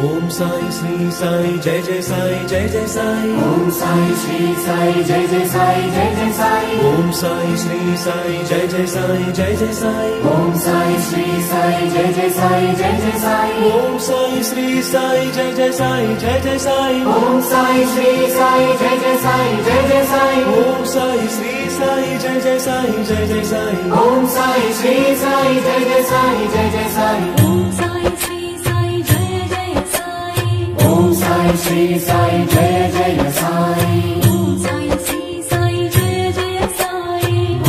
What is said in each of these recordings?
ओम साई श्री साई जय जय साई जय जय साई ओम साई श्री साई जय जय साई जय जय साई ओम साई श्री साई जय जय साई जय जय साई ओम साई श्री साई जय जय साई जय जय साई ओम साई श्री साई जय जय साई जय जय साई ओम साई श्री साई जय जय साई जय जय साई ओम साई श्री साई जय जय साई जय जय साई ओम साई श्री साई जय जय साई जय जय साई శ్రీ సాయి జయ జయ సాయి.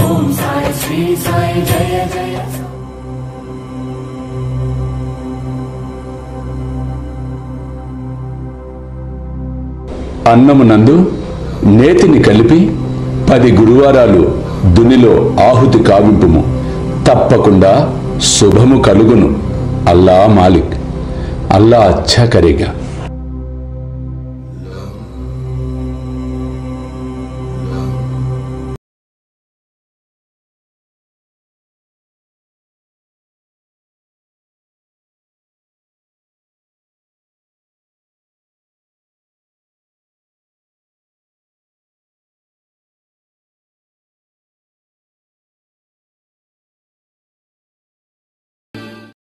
ఓం సాయి శ్రీ సాయి జయ జయ అన్నమునందు నేతిని కలిపి పది గురువారాలు దునిలో ఆహుతి కావింపుము. తప్పకుండా శుభము కలుగును. అల్లా మాలిక్. అల్లా అచ్చా కరేగా